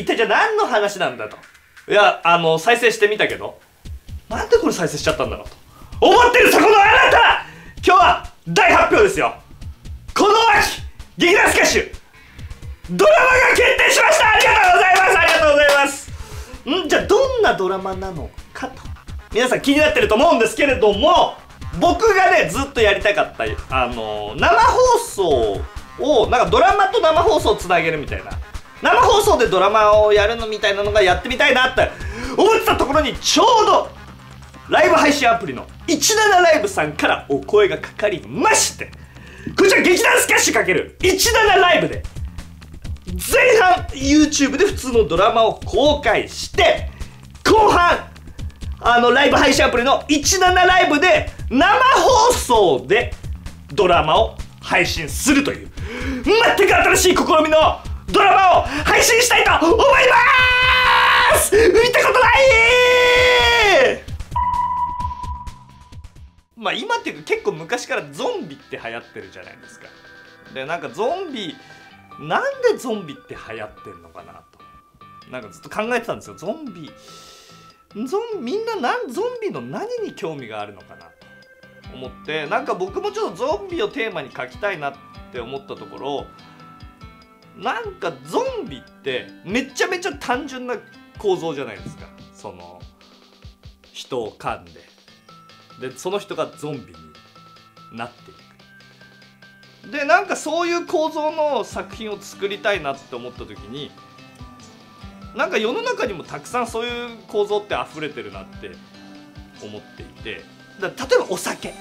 一体じゃあ何の話なんだと。いやあの再生してみたけど。なんでこれ再生しちゃったんだろうと。思ってるそこのあなた!今日は大発表ですよ。この秋劇団スカッシュドラマが決定しました!ありがとうございます!ありがとうございます!ん？じゃあどんなドラマなのかと。皆さん気になってると思うんですけれども僕がねずっとやりたかったあの生放送をなんかドラマと生放送をつなげるみたいな生放送でドラマをやるのみたいなのがやってみたいなって思ってたところにちょうどライブ配信アプリの17ライブさんからお声がかかりましてこちら劇団スキャッシュ ×17 ライブで前半 YouTube で普通のドラマを公開して後半あのライブ配信アプリの17ライブで生放送でドラマを配信するという全く新しい試みのドラマを配信したいと思います。見たことない。まあ今っていうか結構昔からゾンビって流行ってるじゃないですか。でなんかゾンビなんでゾンビって流行ってんのかなと。なんかずっと考えてたんですよ。ゾンビゾンみんななんゾンビの何に興味があるのかなと。思ってなんか僕もちょっとゾンビをテーマに書きたいなって思ったところなんかゾンビってめちゃめちゃ単純な構造じゃないですか。その人を噛んで。でその人がゾンビになっていく。でなんかそういう構造の作品を作りたいなって思った時になんか世の中にもたくさんそういう構造って溢れてるなって思っていて。だ例えばお酒。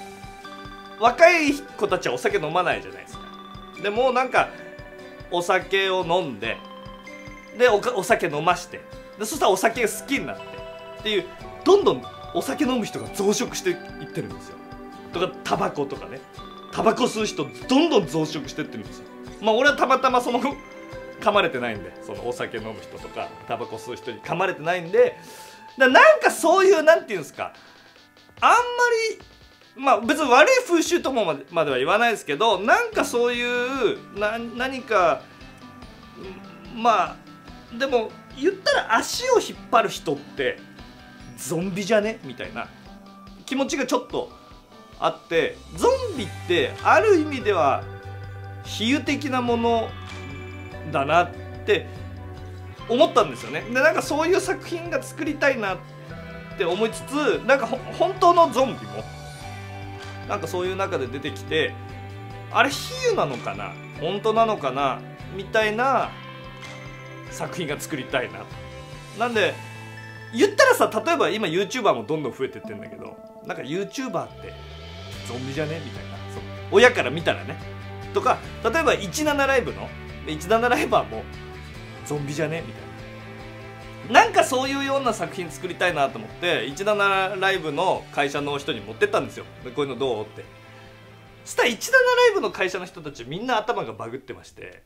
若い子たちはお酒飲まないじゃないですか。でもなんかお酒を飲んででお酒飲ましてでそしたらお酒が好きになってっていうどんどんお酒飲む人が増殖していってるんですよ。とかタバコとかね。タバコ吸う人どんどん増殖してってるんですよ。まあ俺はたまたまその 噛まれてないんでそのお酒飲む人とかタバコ吸う人に噛まれてないんでだなんかそういうなんていうんですかあんまりまあ別に悪い風習ともまでまでは言わないですけどなんかそういうな何かまあでも言ったら足を引っ張る人ってゾンビじゃね？みたいな。気持ちがちょっとあってゾンビってある意味では比喩的なものだなって思ったんですよね。でなんかそういう作品が作りたいなって思いつつなんか本当のゾンビもなんかそういう中で出てきてあれ比喩なのかな本当なのかなみたいな作品が作りたいな。なんで言ったらさ例えば今 YouTuber もどんどん増えてってんだけどなんか YouTuber ってゾンビじゃねみたいな。そう。親から見たらね。とか例えば17ライブの17ライバーもゾンビじゃねみたいな。なんかそういうような作品作りたいなと思って17ライブの会社の人に持ってったんですよ。こういうのどうって。そしたら17ライブの会社の人たちみんな頭がバグってまして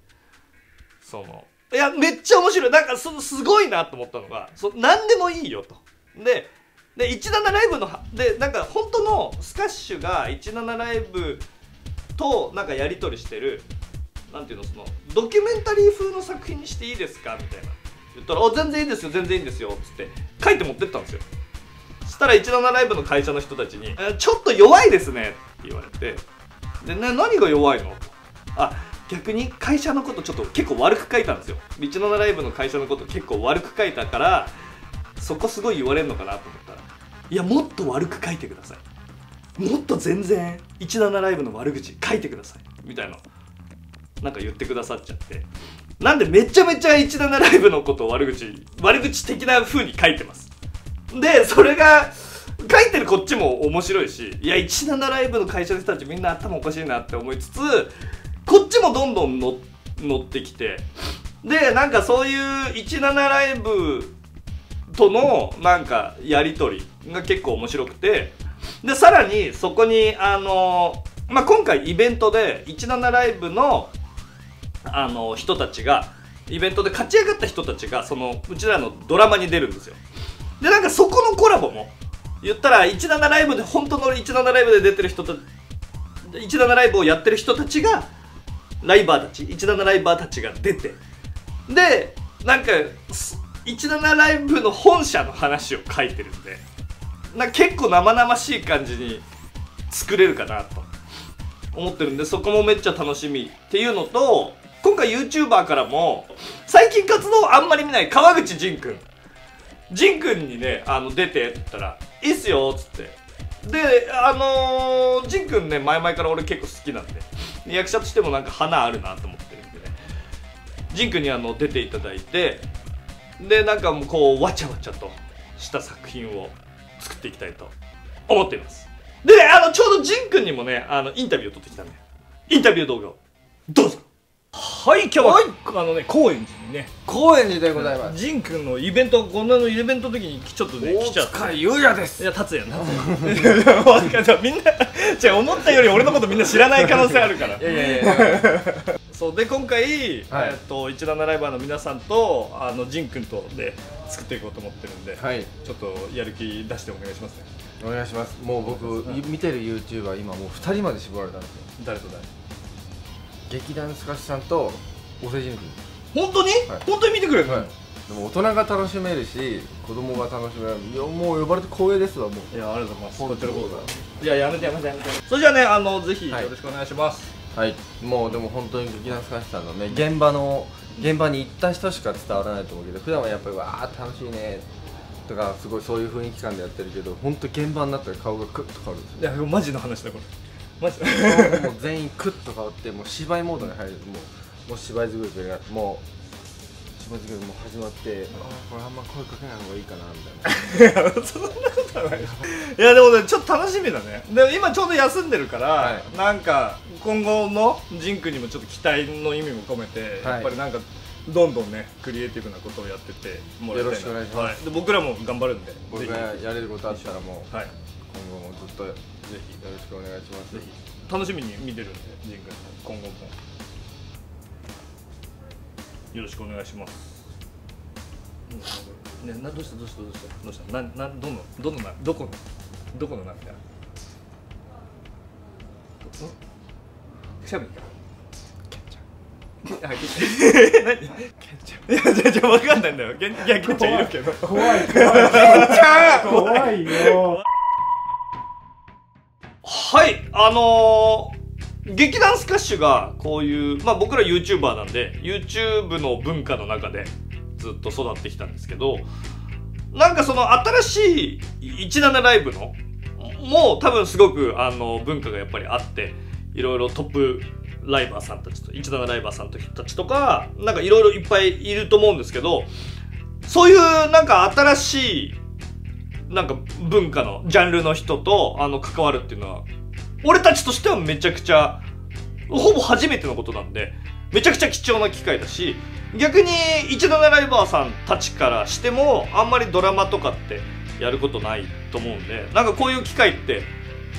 そのいやめっちゃ面白い。なんかそのすごいなと思ったのがそ何でもいいよと。でで17ライブのでなんか本当のスカッシュが17ライブとなんかやり取りしてるなんていうのそのドキュメンタリー風の作品にしていいですかみたいな。言ったら「あ全然いいですよ全然いいんですよ」っつって書いて持ってったんですよ。そしたら17ライブの会社の人たちに「ちょっと弱いですね」って言われてで、ね、何が弱いの？あ逆に会社のことちょっと結構悪く書いたんですよ。17ライブの会社のこと結構悪く書いたからそこすごい言われるのかなと思ったらいやもっと悪く書いてください。もっと全然17ライブの悪口書いてください。みたいななんか言ってくださっちゃって。なんでめちゃめちゃ17ライブのことを悪口悪口的な風に書いてます。でそれが書いてるこっちも面白いしいや17ライブの会社の人たちみんな頭おかしいなって思いつつこっちもどんどん乗ってきてでなんかそういう17ライブとのなんかやり取りが結構面白くてでさらにそこにあの、まあ、今回イベントで17ライブのあの人たちがイベントで勝ち上がった人たちがそのうちらのドラマに出るんですよ。でなんかそこのコラボも言ったら17ライブで本当の17ライブで出てる人た17ライブをやってる人たちがライバーたち17ライバーたちが出てでなんか17ライブの本社の話を書いてるんでな結構生々しい感じに作れるかなと思ってるんでそこもめっちゃ楽しみっていうのと今回 YouTuber からも最近活動あんまり見ない川口仁くん仁くんにねあの出てって言ったら「いいっすよ」つって。であのー、仁くんね前々から俺結構好きなんで役者としてもなんか花あるなと思ってるんでね。仁くんにあの出ていただいてでなんかもうこうわちゃわちゃとした作品を作っていきたいと思っています。で、あのちょうど仁くんにもねあのインタビューを撮ってきたんで。インタビュー動画を。どうぞ。はい今日は、はい、あのね高円寺にね。高円寺でございます。仁くんのイベントこんなのイベントの時にちょっとね来ちゃって。大優也です。いや達也。達也 みんな じゃ思ったより俺のことみんな知らない可能性あるから。いやいやいや そうで今回、はい、えー、っと17ライバーの皆さんとあの仁くんとで作っていこうと思ってるんで、はい、ちょっとやる気出してお願いしますねお願いしますもう僕見てる YouTuber 今もう2人まで絞られたんですよ誰と誰劇団スカシさんとお世辞抜き本当に、はい、本当に見てくれるの、はい、でも大人が楽しめるし子供が楽しめる。いやもう呼ばれて光栄ですわもう。いやありがとうございます。こちらこそ。いややめてやめてやめて。それじゃあねあのぜひよろしくお願いします。はい、もうでも本当に劇団スカシさんのね現場の現場に行った人しか伝わらないと思うけど普段はやっぱりわあ楽しいねとかすごいそういう雰囲気感でやってるけど本当現場になったら顔がクッと変わるんですよ。いやマジの話だこれマジもう全員クッと変わってもう芝居モードに入るもうもう芝居作りがもう芝居作りも始まって、あこれあんま声かけない方がいいかなみたいな。いやそんなことはない。いやでもねちょっと楽しみだね。で今ちょうど休んでるから、はい、なんか今後のジンクにもちょっと期待の意味も込めて、はい、やっぱりなんかどんどんねクリエイティブなことをやっててもらいたいな。よろしくお願いします、はい、で僕らも頑張るんで僕がやれることあったらもう、はい、今後もずっとぜひよろしくお願いします。ぜひ。楽しみに見てるんでジン君今後もよろしくお願いします。ね、などうした？どうした？どうした？どうした？ななどのどのなどこのどこのなみたいなくしゃみ何ケンちゃん。いやじゃじゃ分かんないんだよ。ケンいやケンちゃんいるけど。怖い怖い。ケンちゃん。怖いよ。はいあのー、劇団スカッシュがこういうまあ僕ら YouTuber なんで YouTube の文化の中でずっと育ってきたんですけどなんかその新しい17ライブのもう多分すごくあの文化がやっぱりあっていろいろトップライバーさんたちと17ライバーさんたちとかなんかいろいろいっぱいいると思うんですけどそういうなんか新しいなんか文化のジャンルの人とあの関わるっていうのは俺たちとしてはめちゃくちゃほぼ初めてのことなんでめちゃくちゃ貴重な機会だし逆に17ライバーさんたちからしてもあんまりドラマとかってやることないと思うんでなんかこういう機会って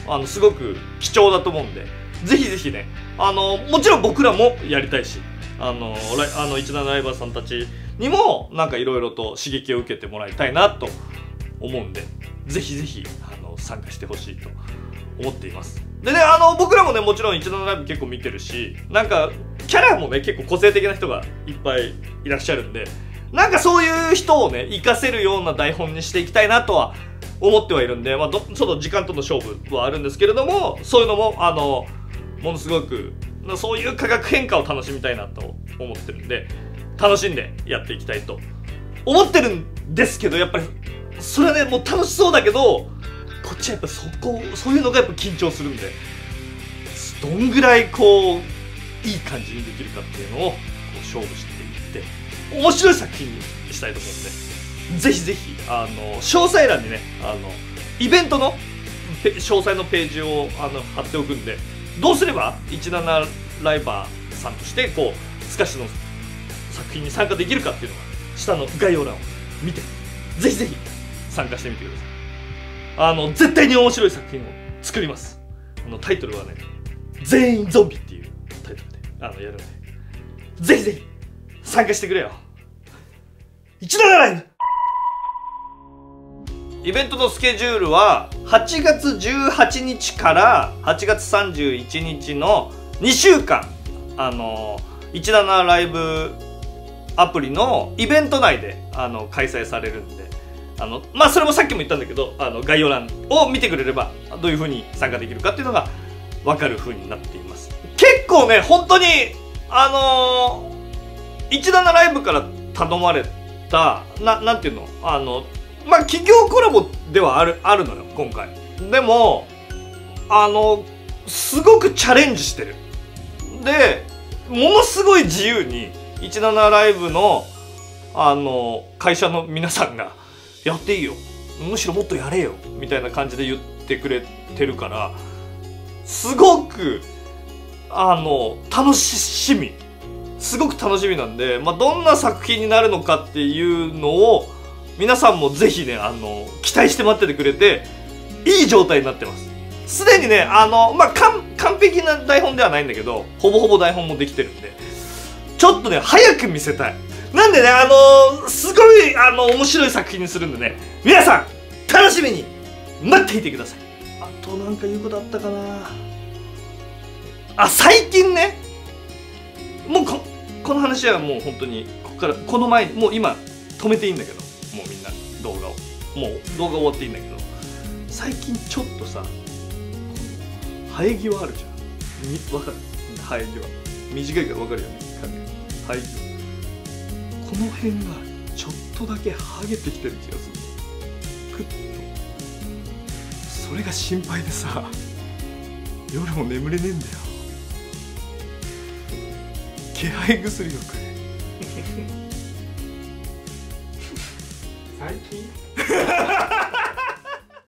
あのすごく貴重だと思うんでぜひぜひねあのもちろん僕らもやりたいしあのあの17ライバーさんたちにもなんかいろいろと刺激を受けてもらいたいなと思うんでぜひぜひあの参加してほしいと思っています。でねあの僕らもねもちろん17ライブ結構見てるしなんかキャラもね結構個性的な人がいっぱいいらっしゃるんでなんかそういう人をね活かせるような台本にしていきたいなとは思ってはいるんで、まあ、どちょっと時間との勝負はあるんですけれどもそういうのもあのものすごくそういう化学変化を楽しみたいなと思ってるんで楽しんでやっていきたいと思ってるんですけどやっぱりそれはねもう楽しそうだけどこっちはやっぱそこそういうのがやっぱ緊張するんでどんぐらいこういい感じにできるかっていうのをこう勝負していって面白い作品にしたいと思うんでぜひぜひあの詳細欄にねあのイベントの詳細のページをあの貼っておくんでどうすれば17ライバーさんとしてこうスカシの作品に参加できるかっていうのが下の概要欄を見てぜひぜひ参加してみてください。あの絶対に面白い作品を作ります。あのタイトルはね「全員ゾンビ」っていうタイトルであのやるんで。ぜひぜひ参加してくれよ。17ライブイベントのスケジュールは8月18日から8月31日の2週間あの17ライブアプリのイベント内であの開催されるんで。あのまあそれもさっきも言ったんだけどあの概要欄を見てくれればどういうふうに参加できるかっていうのが分かるふうになっています。結構ね本当にあのー、17ライブから頼まれたななんていうのあのまあ企業コラボではあるあるのよ今回。でもあのすごくチャレンジしてる。でものすごい自由に17ライブのあの会社の皆さんがやっていいよ。むしろもっとやれよ。みたいな感じで言ってくれてるからすごくあの楽しみ。すごく楽しみなんで、まあ、どんな作品になるのかっていうのを皆さんもぜひねあの期待して待っててくれていい状態になってます。すでにねあのまあ完璧な台本ではないんだけどほぼほぼ台本もできてるんでちょっとね早く見せたい。なんでねあのー、すごいあの面白い作品にするんでね皆さん楽しみに待っていてください。あとなんか言うことあったかな。あ最近ねもうここの話はもう本当にここからこの前もう今止めていいんだけどもうみんな動画を。もう動画終わっていいんだけど。最近ちょっとさ生え際あるじゃん。み分かる？生え際。短いから分かるよね。生え際。この辺がちょっとだけハゲてきてる気がする。クッと。それが心配でさ。夜も眠れねえんだよ。気配薬をくれ。最近？